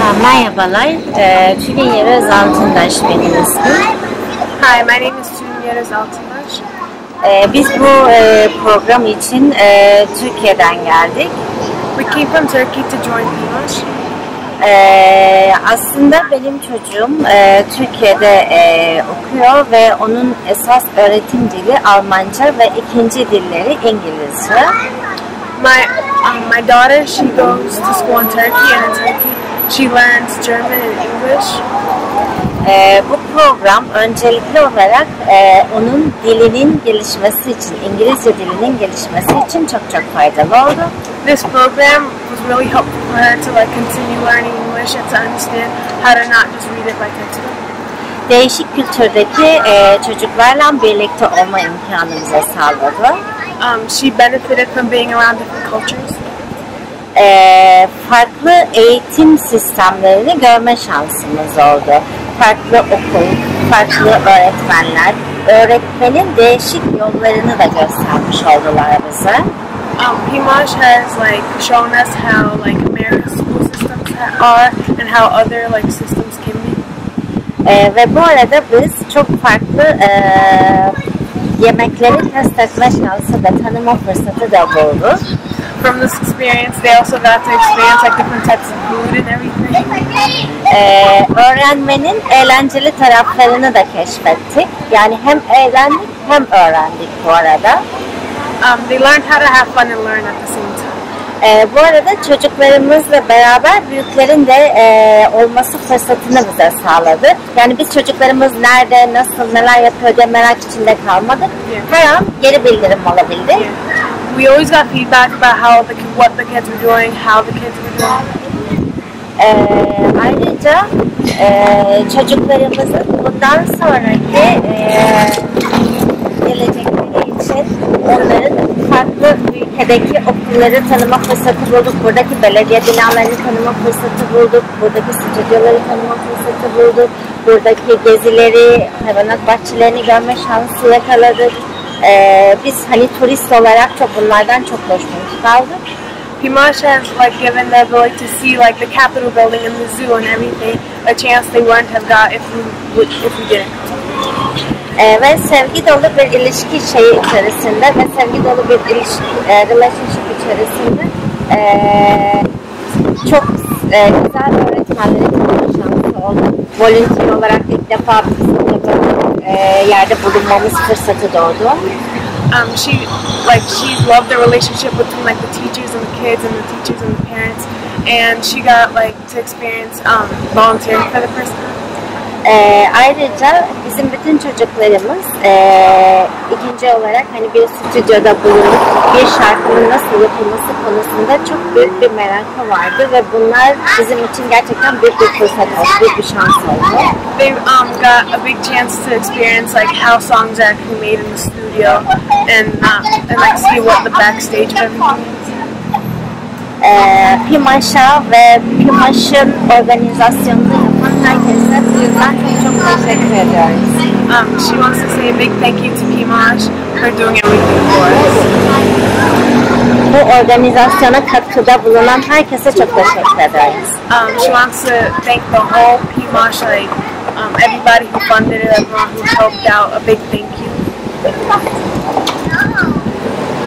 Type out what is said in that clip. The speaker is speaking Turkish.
Ha, Merhabalar, ee, Tülin Yavuz Altındaş benim ismim. Hi, my name is Tülin Yavuz Altınbaş. Ee, biz bu e, program için e, Türkiye'den geldik. We came from Turkey to join Pimash. Ee, aslında benim çocuğum e, Türkiye'de e, okuyor ve onun esas öğretim dili Almanca ve ikinci dilleri İngilizce. My um, my daughter, she goes to school in Turkey, and in Turkey, she learns German and English. Ee, bu program öncelikli olarak e, onun dilinin gelişmesi için, İngilizce dilinin gelişmesi için çok çok faydalı oldu. This program was really helpful for her to like continue learning English and to understand how to not just read it by textbook. Değişik kültürdeki e, çocuklarla birlikte olma imkanımıza sağladı. Um, she benefited from being around different cultures. E, farklı eğitim sistemlerini görme şansımız oldu. Farklı okul, farklı öğretmenler, öğretmenin değişik yollarını da göstermiş oldular bize. Um, Pimash has like shown us how like American school systems are and how other like systems can be. Ee, ve bu arada biz çok farklı e, yemekleri test etme şansı ve tanıma fırsatı da bulduk. From this experience, they also got to experience like different types of food and everything. Ee, öğrenmenin eğlenceli taraflarını da keşfettik. Yani hem eğlendik hem öğrendik bu arada. Um, they learned how to have fun and learn at the same Ee, bu arada çocuklarımızla beraber büyüklerin de e, olması fırsatını bize sağladı. Yani biz çocuklarımız nerede, nasıl, neler yapıyor diye merak içinde kalmadık. Her an geri bildirim alabildik. We always got feedback about how the what the kids were doing, how the kids were doing. Ee, ayrıca e, çocuklarımızın bundan sonraki e, gelecekleri için onların farklı ülkedeki okulları tanıma fırsatı bulduk. Buradaki belediye binalarını tanıma fırsatı bulduk. Buradaki stüdyoları tanıma fırsatı bulduk. Buradaki gezileri, hayvanat bahçelerini görme şansı yakaladık. Ee, biz hani turist olarak çok bunlardan çok hoşnut kaldık. Pimash like given the ability to see like the Capitol building and the zoo and everything a chance they wouldn't have got if we if we didn't. Ee, ve sevgi dolu bir ilişki şeyi içerisinde ve sevgi dolu bir ilişki, e, relationship içerisinde e, çok e, güzel öğretmenleri tanıma oldu. Volunteer olarak ilk defa bizim e, yerde bulunmamız fırsatı doğdu. Um, she like she loved the relationship between like the teachers and the kids and the teachers and the parents, and she got like to experience um, volunteering for the first Ee, ayrıca bizim bütün çocuklarımız e, ikinci olarak hani bir stüdyoda bulunup bir şarkının nasıl yapılması konusunda çok büyük bir merakı vardı ve bunlar bizim için gerçekten büyük bir fırsat oldu, büyük bir şans oldu. They um, got a big chance to experience like how songs are actually made in the studio and um, and like see what the backstage of everything is. Ee, Pimaş'a ve Pimaş'ın organizasyonunu yapan herkese çok çok teşekkür ediyoruz. Um, she wants to say a big thank you to Pimash for doing everything for us. Bu organizasyona katkıda bulunan herkese çok teşekkür ederiz. Um, she wants to thank the whole Pimash, like um, everybody who funded it, everyone who helped out. A big thank you.